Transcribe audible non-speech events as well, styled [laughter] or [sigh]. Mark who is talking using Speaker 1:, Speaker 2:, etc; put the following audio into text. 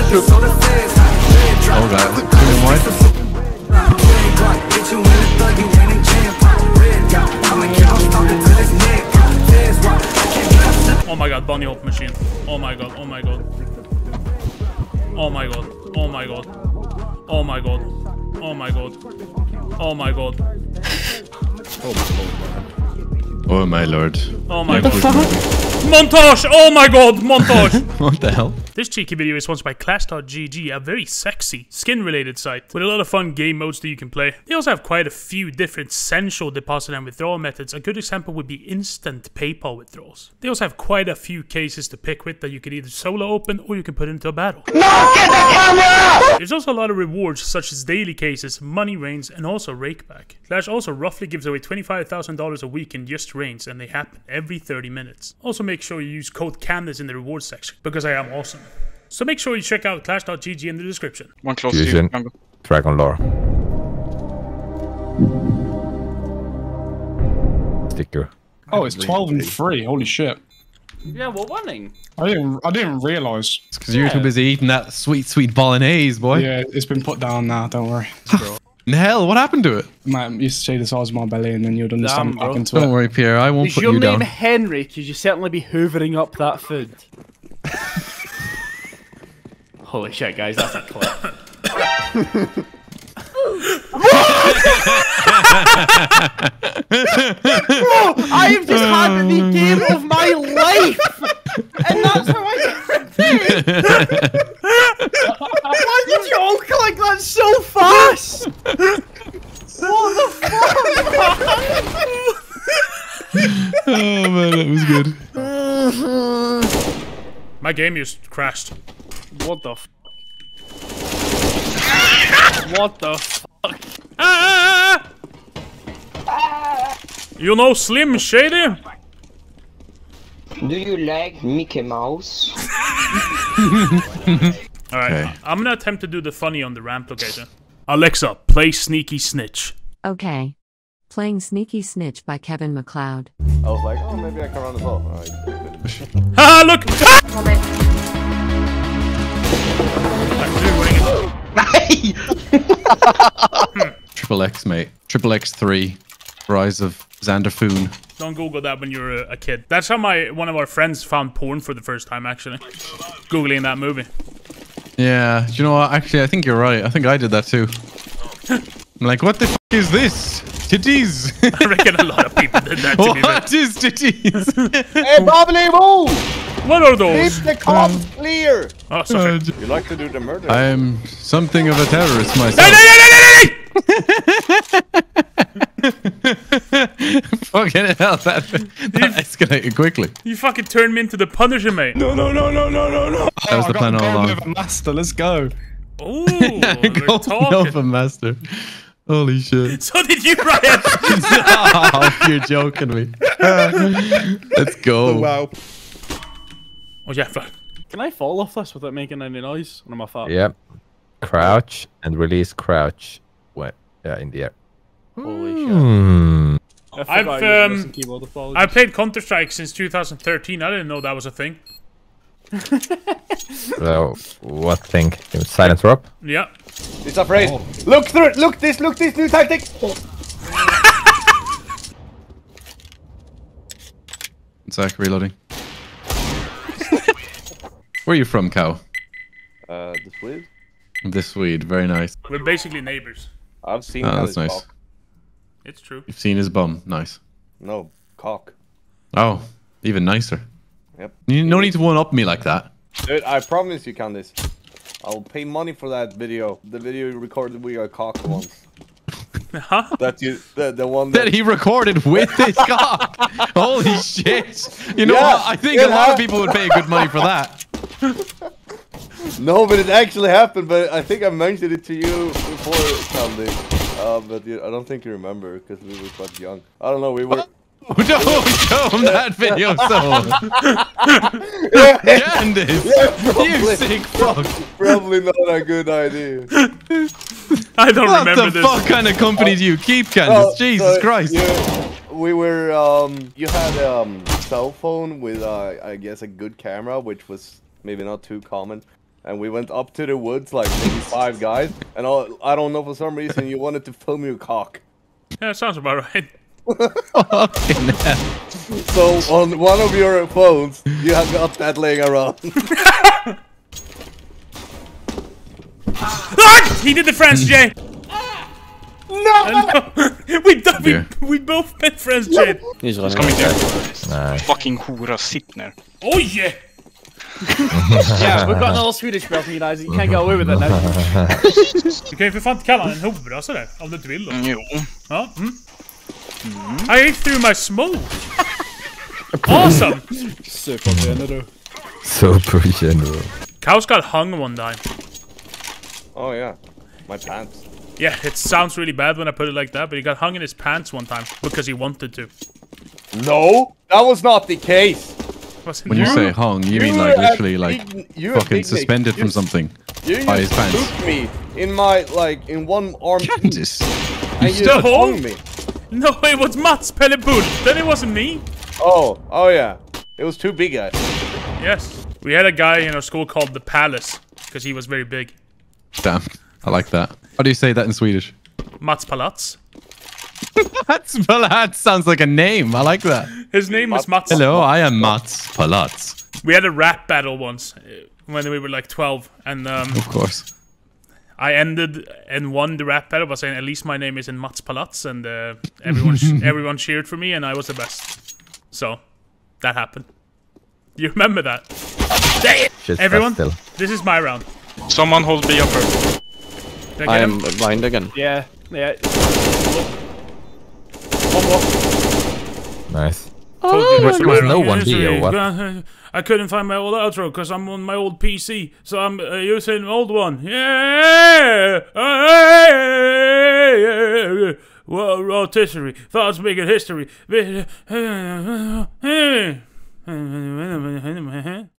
Speaker 1: Oh god, two and wide.
Speaker 2: Oh my god, bunny hop machine. Oh my god, oh my god. Oh my god, oh my god. Oh my god. Oh my god. Oh my god.
Speaker 1: Oh my lord.
Speaker 2: Oh my god. Montage! Oh my god, montage! [laughs]
Speaker 1: What the hell?
Speaker 2: This cheeky video is sponsored by Clash.gg, a very sexy, skin-related site with a lot of fun game modes that you can play. They also have quite a few different sensual deposit and withdrawal methods. A good example would be instant PayPal withdrawals. They also have quite a few cases to pick with that you can either solo open or you can put into a battle. No, get the camera! There's also a lot of rewards such as daily cases, money rains, and also rakeback. Clash also roughly gives away $25,000 a week in just rains, and they happen every 30 minutes. Also make sure you use code KANDIS in the rewards section, because I am awesome. So make sure you check out clash.gg in the description.
Speaker 3: One close to you.
Speaker 4: Fusion. Dragon lore. Sticker.
Speaker 3: Oh, it's 12 and 3. Holy shit.
Speaker 5: Yeah, we're winning.
Speaker 3: I didn't I didn't realise.
Speaker 1: It's because you're too busy eating that sweet, sweet bolognese, boy.
Speaker 3: Yeah, it's been put down now, don't worry. [laughs]
Speaker 1: In hell, what happened to it?
Speaker 3: Man, used to say the size of my belly and then you'd understand
Speaker 5: Damn,
Speaker 3: back
Speaker 5: bro.
Speaker 3: into
Speaker 1: Don't
Speaker 3: it.
Speaker 1: worry, Pierre. I won't
Speaker 5: Is
Speaker 1: put
Speaker 5: your name. Henry? Because you certainly be hoovering up that food? Holy shit, guys, that's a clip. [laughs] I have just had the game of my life! And that's how I get repaid! Why did you all click that so fast? What the fuck?
Speaker 1: Oh man, that was good.
Speaker 2: My game just crashed.
Speaker 5: What the f- What the fuck?
Speaker 2: Ah! You know Slim Shady?
Speaker 6: Do you like Mickey Mouse? [laughs]
Speaker 2: Alright,
Speaker 1: Okay.
Speaker 2: I'm gonna attempt to do the funny on the ramp locator. Alexa, play Sneaky Snitch.
Speaker 7: Okay. Playing Sneaky Snitch by Kevin MacLeod.
Speaker 8: I was like, oh, maybe I can run as well. Alright, good.
Speaker 2: Ah, look! Ah! [laughs]
Speaker 1: Triple X, mate. Triple X three. Rise of Xander Foon.
Speaker 2: Don't Google that when you're a, a kid. That's how my one of our friends found porn for the first time, actually. Googling that movie.
Speaker 1: Yeah, do you know what? Actually, I think you're right. I think I did that too. [laughs] I'm like, what the f is this? Titties. [laughs]
Speaker 2: I reckon a lot of people did that to me. but-
Speaker 1: what is titties?
Speaker 8: Hey, Bobbly, move!
Speaker 2: What are those?
Speaker 8: Keep the comms clear!
Speaker 2: Oh, sorry.
Speaker 1: Uh,
Speaker 8: You like to do the murder?
Speaker 1: I'm something of a terrorist
Speaker 2: Hey,
Speaker 1: myself.
Speaker 2: hey, hey, hey, hey, hey! [laughs]
Speaker 1: Fucking hell, that, that escalated quickly.
Speaker 2: You fucking turned me into the Punisher, mate.
Speaker 3: No, no, no, no, no, no, no.
Speaker 1: That was the plan all along.
Speaker 3: Over master, let's go.
Speaker 2: Ooh, [laughs] we're
Speaker 1: Golden
Speaker 2: talking.
Speaker 1: Nova Master. Holy shit. [laughs]
Speaker 2: So did you, Ryan.
Speaker 1: oh, you're joking me. Let's go.
Speaker 8: wow.
Speaker 2: oh, yeah, fuck.
Speaker 5: Can I fall off this without making any noise? Or am I fat?
Speaker 4: Yep. Crouch and release crouch. What? Yeah, in the air.
Speaker 5: Holy shit.
Speaker 4: Hmm.
Speaker 5: I forgot
Speaker 2: I've, um,
Speaker 5: mouse and keyboard, apologies.
Speaker 2: I played Counter Strike since 2013. I didn't know that was a thing. [laughs]
Speaker 4: So, what thing? Silence drop?
Speaker 2: Yeah.
Speaker 8: It's afraid. Look through it! Look this! Look this new tactic!
Speaker 1: Zach, reloading. Where are you from, Cow?
Speaker 8: Uh, the Swede?
Speaker 1: This Swede. Very nice.
Speaker 2: We're basically neighbors.
Speaker 8: I've seen
Speaker 1: Oh, that's nice.
Speaker 8: cock.
Speaker 2: It's true.
Speaker 1: You've seen his bum. Nice.
Speaker 8: No, cock.
Speaker 1: Oh, even nicer.
Speaker 8: Yep.
Speaker 1: You no need to one up me like that.
Speaker 8: Dude, I promise you, Kandis. I'll pay money for that video. The video you recorded with your cock once. [laughs]
Speaker 2: Huh?
Speaker 8: That you, the, the one that...
Speaker 1: That he recorded with his [laughs] cock. Holy shit. You know
Speaker 8: Yeah,
Speaker 1: what? I think a lot of people would pay good money for that. [laughs]
Speaker 8: No, but it actually happened. But I think I mentioned it to you before, Candy. Uh, but you, I don't think you remember because we were quite young. I don't know. We were. [laughs]
Speaker 1: Don't show [laughs] him that video, so. Kandis, you
Speaker 8: probably.
Speaker 1: sick fuck.
Speaker 8: Probably not a good idea.
Speaker 2: I don't
Speaker 1: What
Speaker 2: remember
Speaker 1: the fuck kind of company do you keep, Kandis?
Speaker 8: Oh,
Speaker 1: Jesus
Speaker 8: so
Speaker 1: Christ.
Speaker 8: you- we were. Um, you had a um, cell phone with, uh, I guess, a good camera, which was maybe not too common. and we went up to the woods like maybe five guys, and all, I don't know for some reason you wanted to film your cock.
Speaker 2: Yeah, sounds about right. [laughs]
Speaker 8: So on one of your phones, you have got that laying around. [laughs]
Speaker 2: Ah! He did the French J. [laughs] No! we, do- we, we both met French J.
Speaker 9: He's running.
Speaker 10: Coming there.
Speaker 4: Nice.
Speaker 10: Fucking hora, sitt ner.
Speaker 2: Oh yeah! [laughs]
Speaker 5: Yeah, we've got another Swedish spel for you guys. You can't get away with it now.
Speaker 2: Du kan ju för fan inte kalla han en hora sådär, om du inte vill då.
Speaker 10: Jo.
Speaker 2: Ja, mm. I ate through my smoke! awesome!
Speaker 3: Supergener, du.
Speaker 4: Super general.
Speaker 2: Cows got hung one time.
Speaker 8: oh yeah, my pants.
Speaker 2: Yeah, it sounds really bad when I put it like that, but he got hung in his pants one time because he wanted to.
Speaker 8: No, that was not the case.
Speaker 2: Was it
Speaker 1: When you
Speaker 2: you?
Speaker 1: say hung, you mean like
Speaker 8: have
Speaker 1: literally like
Speaker 8: big- you
Speaker 1: fucking
Speaker 8: big Nick.
Speaker 1: suspended
Speaker 8: You
Speaker 1: from something
Speaker 8: You
Speaker 1: by
Speaker 8: just
Speaker 1: his pants.
Speaker 8: took me in my like in one arm, Kandis. you
Speaker 2: still hold?
Speaker 8: hung me.
Speaker 2: No, it was Mats Pellebull. Then it wasn't me.
Speaker 8: Oh, oh yeah, it was two big guys.
Speaker 2: Yes. We had a guy in our school called the Palace because he was very big.
Speaker 1: Damn. I like that. How do you say that in Swedish?
Speaker 2: Mats Palats.
Speaker 1: That's that sounds like a name. I like that.
Speaker 2: His name was Mats.
Speaker 1: Hello, I am Mats Palats.
Speaker 2: We had a rap battle once uh, when we were like 12, and um,
Speaker 1: Of course.
Speaker 2: I ended and won the rap battle by saying, "At least my name isn't Mats Palats," and uh, everyone sh- [laughs] everyone cheered for me, and I was the best. So that happened. You remember that? Dang it!
Speaker 4: Shit,
Speaker 2: Everyone,
Speaker 4: still.
Speaker 2: this is my round.
Speaker 10: Someone hold B upper.
Speaker 2: Did I
Speaker 9: I am
Speaker 2: him?
Speaker 9: blind again.
Speaker 5: Yeah, yeah.
Speaker 2: One more.
Speaker 4: Nice.
Speaker 2: Told you
Speaker 4: Was- was no one here, what?
Speaker 2: I couldn't find my old outro because I'm on my old PC, so I'm uh, using an old one. Yeah, well, rotisserie, thoughts making history. [laughs]